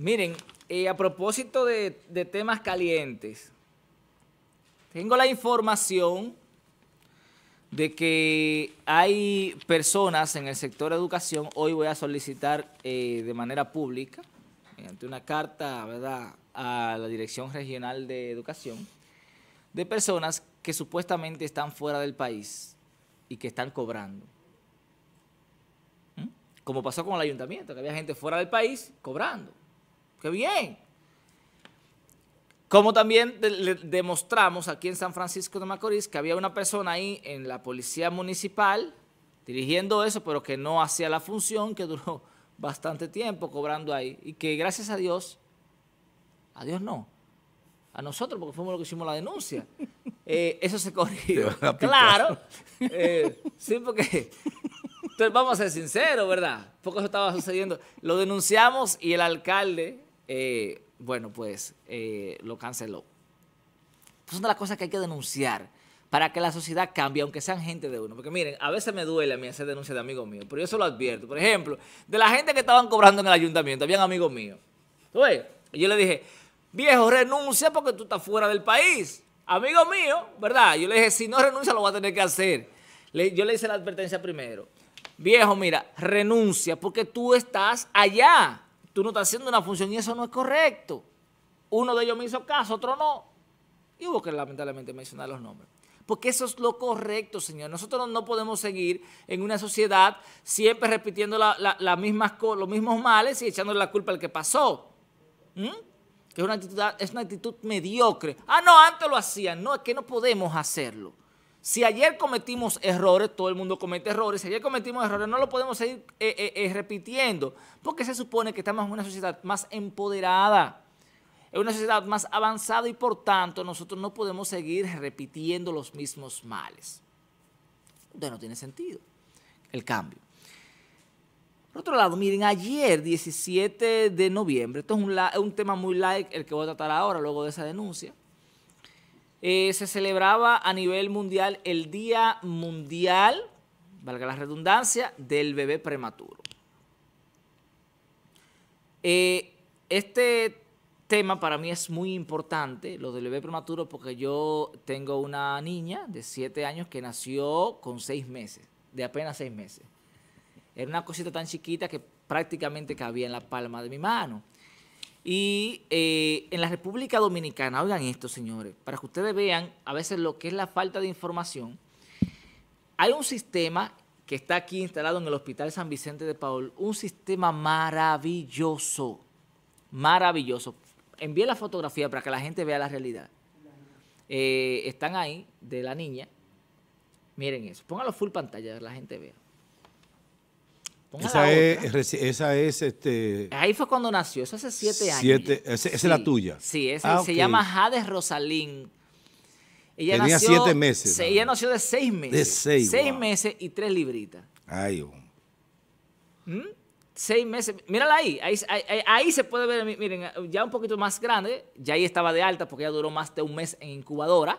Miren, eh, a propósito de, temas calientes, tengo la información de que hay personas en el sector de educación, hoy voy a solicitar eh, de manera pública, mediante una carta a la Dirección Regional de Educación, de personas que supuestamente están fuera del país y que están cobrando. ¿Mm? Como pasó con el ayuntamiento, que había gente fuera del país cobrando. ¡Qué bien! Como también demostramos aquí en San Francisco de Macorís que había una persona ahí en la policía municipal dirigiendo eso, pero que no hacía la función, que duró bastante tiempo cobrando ahí y que gracias a Dios, a Dios no, a nosotros, porque fuimos los que hicimos la denuncia, eh, eso se corrigió. Claro, eh, sí, porque entonces vamos a ser sinceros, ¿verdad? Porque eso estaba sucediendo. Lo denunciamos y el alcalde eh, bueno, pues eh, lo canceló. son de las cosas que hay que denunciar para que la sociedad cambie, aunque sean gente de uno. Porque miren, a veces me duele a mí hacer denuncia de amigos míos, pero yo se lo advierto. Por ejemplo, de la gente que estaban cobrando en el ayuntamiento, habían amigos míos. Y yo le dije, viejo, renuncia porque tú estás fuera del país. Amigo mío, ¿verdad? Yo le dije, si no renuncia, lo voy a tener que hacer. yo le hice la advertencia primero. Viejo, mira, renuncia porque tú estás allá tú no estás haciendo una función y eso no es correcto. Uno de ellos me hizo caso, otro no. Y hubo que lamentablemente mencionar los nombres. Porque eso es lo correcto, señor. Nosotros no podemos seguir en una sociedad siempre repitiendo la, mismas, los mismos males y echándole la culpa al que pasó. ¿Mm? Es una actitud mediocre. Ah, no, antes lo hacían. No, es que no podemos hacerlo. Si ayer cometimos errores, todo el mundo comete errores, si ayer cometimos errores, no lo podemos seguir eh, eh, eh, repitiendo, porque se supone que estamos en una sociedad más empoderada, en una sociedad más avanzada y por tanto nosotros no podemos seguir repitiendo los mismos males. Entonces no tiene sentido el cambio. Por otro lado, miren, ayer, 17 de noviembre, esto es un, un tema muy like el que voy a tratar ahora, luego de esa denuncia, eh, se celebraba a nivel mundial el Día Mundial, valga la redundancia, del bebé prematuro. Eh, este tema para mí es muy importante, lo del bebé prematuro, porque yo tengo una niña de 7 años que nació con 6 meses, de apenas 6 meses. Era una cosita tan chiquita que prácticamente cabía en la palma de mi mano. Y eh, en la República Dominicana, oigan esto, señores, para que ustedes vean a veces lo que es la falta de información, hay un sistema que está aquí instalado en el Hospital San Vicente de Paul, un sistema maravilloso, maravilloso. Envíe la fotografía para que la gente vea la realidad. Eh, están ahí, de la niña. Miren eso. Póngalo full pantalla, la gente vea. Esa es, esa es, este... Ahí fue cuando nació, eso hace siete años. esa, es la tuya. Sí, esa, ah, se llama Jade Rosalín. Ella Tenía siete meses. ella nació de seis meses. De seis. Seis meses y tres libritas. Ay, ¿Mm? Seis meses. Mírala ahí. Ahí, se puede ver, miren, ya un poquito más grande. Ya ahí estaba de alta porque ya duró más de un mes en incubadora.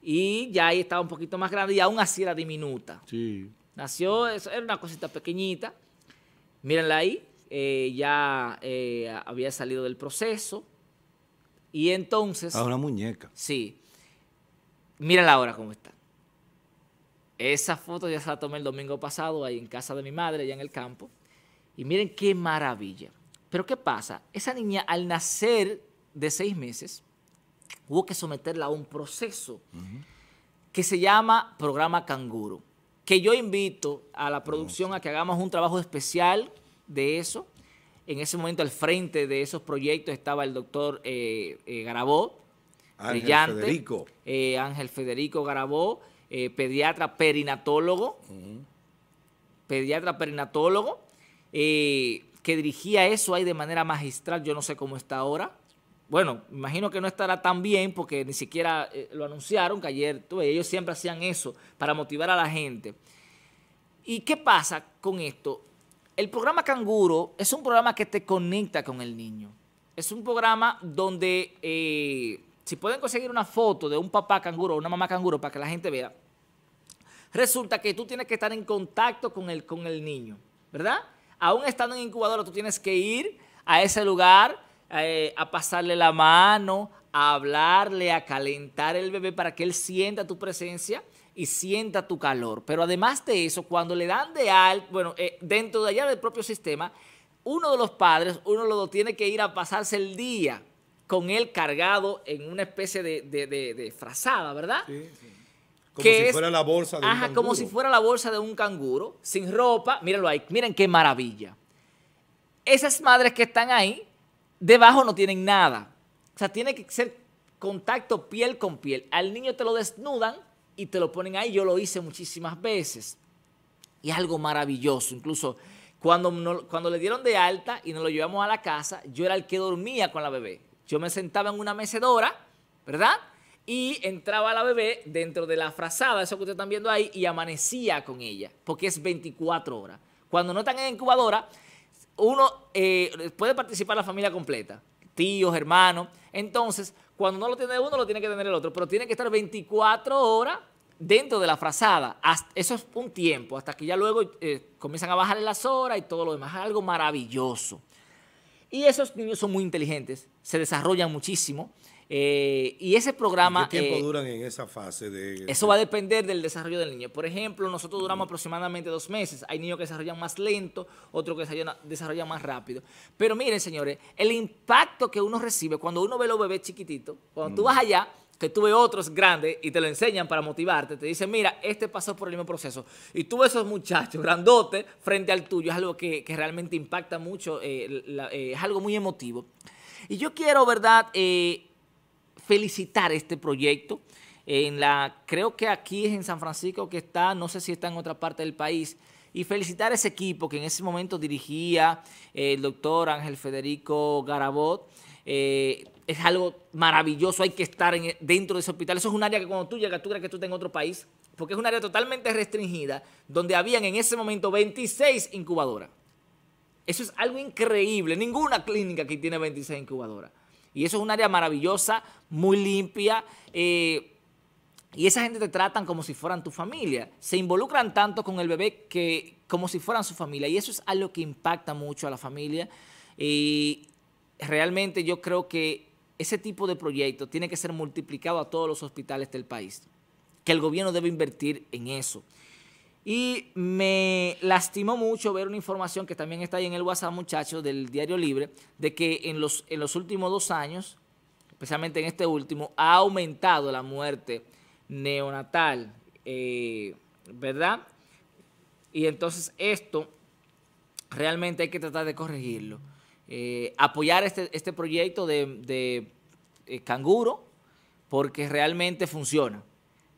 Y ya ahí estaba un poquito más grande y aún así era diminuta. Sí. Nació, era una cosita pequeñita. Mírenla ahí, eh, ya eh, había salido del proceso. Y entonces... Ah, una muñeca. Sí. Mírenla ahora cómo está. Esa foto ya se la tomé el domingo pasado ahí en casa de mi madre, allá en el campo. Y miren qué maravilla. Pero ¿qué pasa? Esa niña al nacer de seis meses, hubo que someterla a un proceso que se llama programa canguro que yo invito a la producción a que hagamos un trabajo especial de eso. En ese momento al frente de esos proyectos estaba el doctor eh, eh, Garabó, Ángel Federico. Eh, Ángel Federico Garabó, pediatra perinatólogo, pediatra perinatólogo, que dirigía eso ahí de manera magistral, yo no sé cómo está ahora, bueno, imagino que no estará tan bien porque ni siquiera eh, lo anunciaron, que ayer ellos siempre hacían eso para motivar a la gente. ¿Y qué pasa con esto? El programa Canguro es un programa que te conecta con el niño. Es un programa donde, eh, si pueden conseguir una foto de un papá canguro o una mamá canguro para que la gente vea, resulta que tú tienes que estar en contacto con el, con el niño, ¿verdad? Aún estando en incubadora, tú tienes que ir a ese lugar eh, a pasarle la mano, a hablarle, a calentar el bebé para que él sienta tu presencia y sienta tu calor. Pero además de eso, cuando le dan de alto, bueno, eh, dentro de allá del propio sistema, uno de los padres, uno de dos, tiene que ir a pasarse el día con él cargado en una especie de, frazada, ¿verdad? Sí, sí. Como si fuera la bolsa de un canguro. como si fuera la bolsa de un canguro, sin ropa, mírenlo ahí, miren qué maravilla. Esas madres que están ahí, debajo no tienen nada. O sea, tiene que ser contacto piel con piel. Al niño te lo desnudan y te lo ponen ahí. Yo lo hice muchísimas veces. Y es algo maravilloso. Incluso cuando, cuando le dieron de alta y nos lo llevamos a la casa, yo era el que dormía con la bebé. Yo me sentaba en una mecedora, ¿verdad? Y entraba la bebé dentro de la frazada, eso que ustedes están viendo ahí, y amanecía con ella, porque es 24 horas. Cuando no están en incubadora, uno eh, puede participar la familia completa, tíos, hermanos. Entonces, cuando no lo tiene uno, lo tiene que tener el otro, pero tiene que estar 24 horas dentro de la frazada. Eso es un tiempo, hasta que ya luego eh, comienzan a bajar las horas y todo lo demás. Es algo maravilloso. Y esos niños son muy inteligentes, se desarrollan muchísimo. Eh, y ese programa... ¿Qué tiempo eh, duran en esa fase? de Eso va a depender del desarrollo del niño. Por ejemplo, nosotros duramos aproximadamente dos meses. Hay niños que desarrollan más lento, otros que desarrollan más rápido. Pero miren, señores, el impacto que uno recibe cuando uno ve los bebés chiquititos, cuando tú mm. vas allá, que tú ves otros grandes y te lo enseñan para motivarte, te dicen, mira, este pasó por el mismo proceso. Y tú ves esos muchachos grandotes frente al tuyo, es algo que, realmente impacta mucho, eh, eh, es algo muy emotivo. Y yo quiero, ¿verdad?, eh, felicitar este proyecto. En la, creo que aquí es en San Francisco que está, no sé si está en otra parte del país, y felicitar a ese equipo que en ese momento dirigía el doctor Ángel Federico Garabot, eh, es algo maravilloso, hay que estar dentro de ese hospital. Eso es un área que cuando tú llegas, tú crees que tú estás en otro país, porque es un área totalmente restringida, donde habían en ese momento 26 incubadoras. Eso es algo increíble. Ninguna clínica aquí tiene 26 incubadoras. Y eso es un área maravillosa, muy limpia. Eh, y esa gente te tratan como si fueran tu familia. Se involucran tanto con el bebé que como si fueran su familia. Y eso es algo que impacta mucho a la familia. Y realmente yo creo que ese tipo de proyecto tiene que ser multiplicado a todos los hospitales del país, que el gobierno debe invertir en eso. Y me lastimó mucho ver una información que también está ahí en el WhatsApp, muchachos, del Diario Libre, de que en los, en los últimos dos años, especialmente en este último, ha aumentado la muerte neonatal, eh, ¿verdad? Y entonces esto realmente hay que tratar de corregirlo. Eh, apoyar este, este, proyecto de, eh, canguro porque realmente funciona.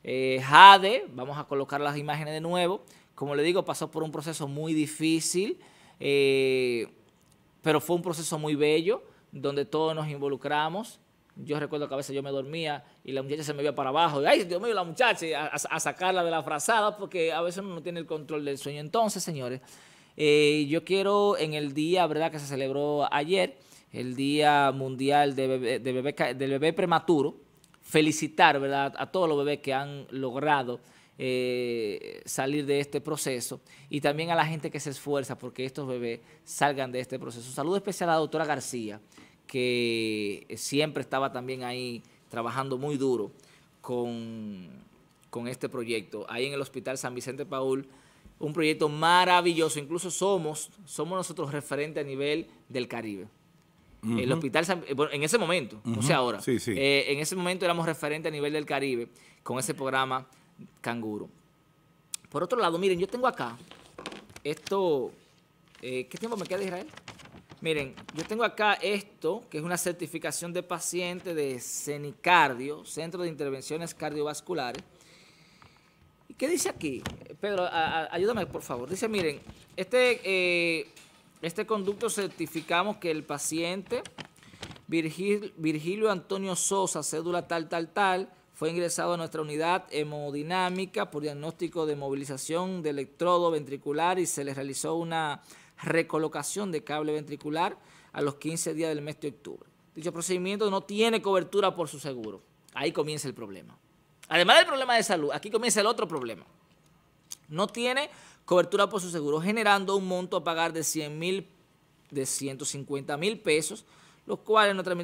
Eh, Jade, vamos a colocar las imágenes de nuevo, como le digo, pasó por un proceso muy difícil, pero fue un proceso muy bello, donde todos nos involucramos. Yo recuerdo que a veces yo me dormía y la muchacha se me veía para abajo. Y, Ay, Dios mío, la muchacha, a, sacarla de la frazada, porque a veces uno no tiene el control del sueño. Entonces, señores, eh, yo quiero en el día, ¿verdad?, que se celebró ayer, el Día Mundial de bebé, del Bebé Prematuro, felicitar, ¿verdad?, a todos los bebés que han logrado eh, salir de este proceso y también a la gente que se esfuerza porque estos bebés salgan de este proceso. Saludo especial a la doctora García, que siempre estaba también ahí trabajando muy duro con, con este proyecto. Ahí en el Hospital San Vicente Paul, un proyecto maravilloso. Incluso somos, somos nosotros referentes a nivel del Caribe. El Hospital eh, en ese momento, no sé ahora, eh, en ese momento éramos referentes a nivel del Caribe con ese programa Canguro. Por otro lado, miren, yo tengo acá esto, eh, ¿qué tiempo me queda Israel? Miren, yo tengo acá esto, que es una certificación de paciente de CENICardio, Centro de Intervenciones Cardiovasculares, ¿Qué dice aquí? Pedro, ayúdame por favor. Dice, miren, este, eh, este conducto certificamos que el paciente Virgilio Antonio Sosa, cédula tal, tal, tal, fue ingresado a nuestra unidad hemodinámica por diagnóstico de movilización de electrodo ventricular y se le realizó una recolocación de cable ventricular a los 15 días del mes de octubre. Dicho procedimiento no tiene cobertura por su seguro. Ahí comienza el problema. Además del problema de salud, aquí comienza el otro problema. No tiene cobertura por su seguro, generando un monto a pagar de 100 mil de 150 mil pesos, los cuales nuestra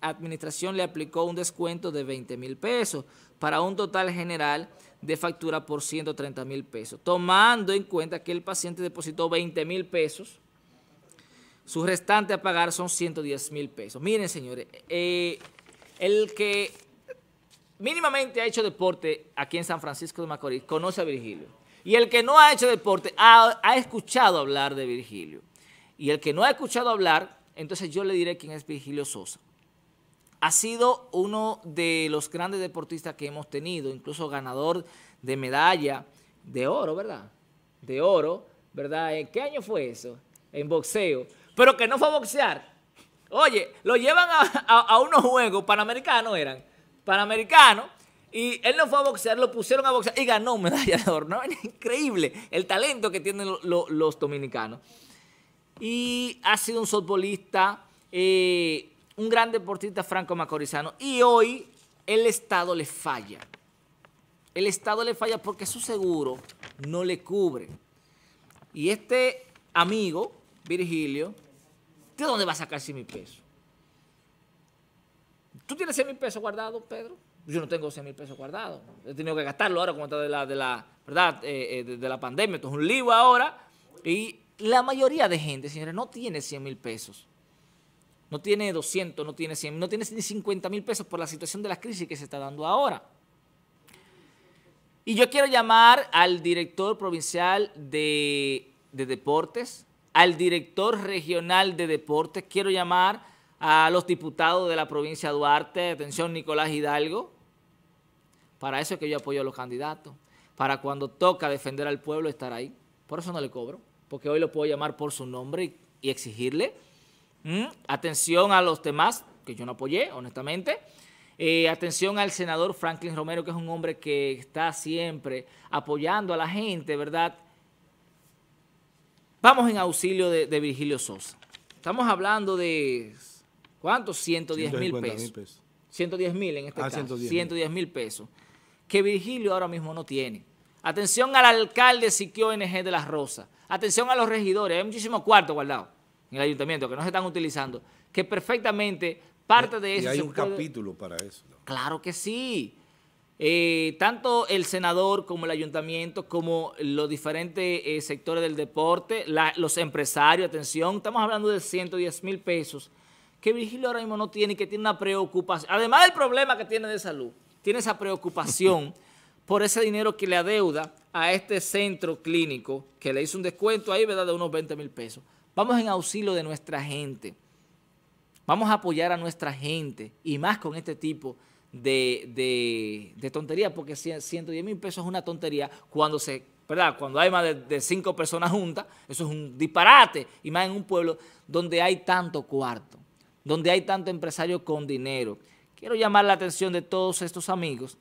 administración le aplicó un descuento de 20 mil pesos para un total general de factura por 130 mil pesos, tomando en cuenta que el paciente depositó 20 mil pesos, su restante a pagar son 110 mil pesos. Miren, señores, eh, el que mínimamente ha hecho deporte aquí en San Francisco de Macorís conoce a Virgilio. Y el que no ha hecho deporte ha, ha escuchado hablar de Virgilio. Y el que no ha escuchado hablar, entonces yo le diré quién es Virgilio Sosa ha sido uno de los grandes deportistas que hemos tenido, incluso ganador de medalla de oro, ¿verdad? De oro, ¿verdad? ¿En qué año fue eso? En boxeo. Pero que no fue a boxear. Oye, lo llevan a, unos juegos panamericanos, eran panamericanos, y él no fue a boxear, lo pusieron a boxear y ganó medalla de oro. ¿no? Increíble el talento que tienen los dominicanos. Y ha sido un softbolista eh, un gran deportista franco-macorizano y hoy el Estado le falla. El Estado le falla porque su seguro no le cubre. Y este amigo, Virgilio, ¿de dónde va a sacar 100 mil pesos? ¿Tú tienes 100 mil pesos guardados, Pedro? Yo no tengo 100 mil pesos guardados. He tenido que gastarlo ahora con esto de la, de la, ¿verdad? Eh, eh, de, la pandemia. Esto es un lío ahora. Y la mayoría de gente, señores, no tiene 100 mil pesos no tiene 200, no tiene 100, no tiene ni 50 mil pesos por la situación de la crisis que se está dando ahora. Y yo quiero llamar al director provincial de, deportes, al director regional de deportes, quiero llamar a los diputados de la provincia de Duarte, atención Nicolás Hidalgo, para eso es que yo apoyo a los candidatos, para cuando toca defender al pueblo estar ahí. Por eso no le cobro, porque hoy lo puedo llamar por su nombre y exigirle ¿Mm? Atención a los demás, que yo no apoyé, honestamente. Eh, atención al senador Franklin Romero, que es un hombre que está siempre apoyando a la gente, ¿verdad? Vamos en auxilio de, Virgilio Sosa. Estamos hablando de, ¿cuántos? 110 mil pesos. 110 mil en este ah, caso. 110 mil pesos. Que Virgilio ahora mismo no tiene. Atención al alcalde Siquio NG de las Rosas. Atención a los regidores. Hay muchísimos cuartos guardados en el ayuntamiento que no se están utilizando, que perfectamente parte de eso... Y hay un capítulo para eso. Claro que sí. Eh, tanto el senador como el ayuntamiento, como los diferentes eh, sectores del deporte, los empresarios, atención, estamos hablando de 110 mil pesos, que Virgilio ahora mismo no tiene y que tiene una preocupación, además del problema que tiene de salud, tiene esa preocupación por ese dinero que le adeuda a este centro clínico, que le hizo un descuento ahí, ¿verdad?, de unos 20 mil pesos. Vamos en auxilio de nuestra gente. Vamos a apoyar a nuestra gente y más con este tipo de, de, tontería, porque 110 mil pesos es una tontería cuando se, ¿verdad? Cuando hay más de, cinco personas juntas, eso es un disparate, y más en un pueblo donde hay tanto cuarto, donde hay tanto empresario con dinero. Quiero llamar la atención de todos estos amigos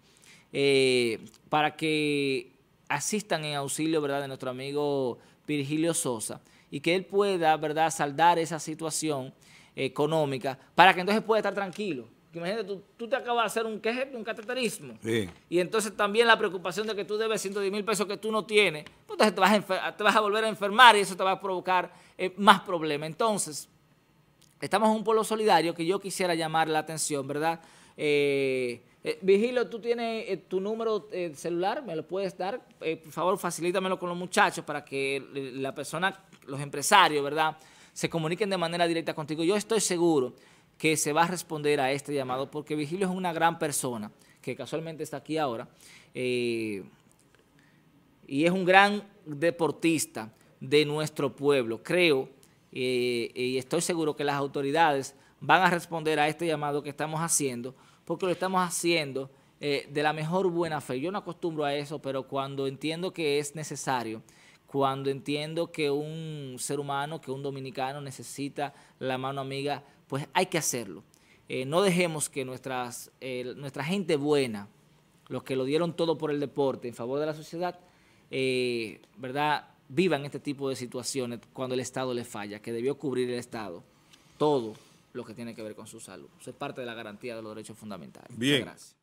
eh, para que asistan en auxilio, ¿verdad?, de nuestro amigo Virgilio Sosa y que él pueda, ¿verdad?, saldar esa situación económica para que entonces pueda estar tranquilo. imagínate, tú, tú, te acabas de hacer un, ¿qué un cateterismo. Y entonces también la preocupación de que tú debes 110 mil pesos que tú no tienes, pues entonces te vas, a te vas a volver a enfermar y eso te va a provocar eh, más problemas. Entonces, estamos en un pueblo solidario que yo quisiera llamar la atención, ¿verdad?, eh, eh, Vigilio, tú tienes eh, tu número eh, celular, me lo puedes dar. por favor, facilítamelo con los muchachos para que la persona, los empresarios, ¿verdad?, se comuniquen de manera directa contigo. Yo estoy seguro que se va a responder a este llamado porque Vigilio es una gran persona que casualmente está aquí ahora y es un gran deportista de nuestro pueblo. Creo y estoy seguro que las autoridades van a responder a este llamado que estamos haciendo porque lo estamos haciendo eh, de la mejor buena fe. Yo no acostumbro a eso, pero cuando entiendo que es necesario, cuando entiendo que un ser humano, que un dominicano necesita la mano amiga, pues hay que hacerlo. Eh, no dejemos que nuestras, eh, nuestra gente buena, los que lo dieron todo por el deporte en favor de la sociedad, ¿verdad? Vivan este tipo de situaciones cuando el Estado le falla, que debió cubrir el Estado todo lo que tiene que ver con su salud. Eso es parte de la garantía de los derechos fundamentales. Bien. gracias.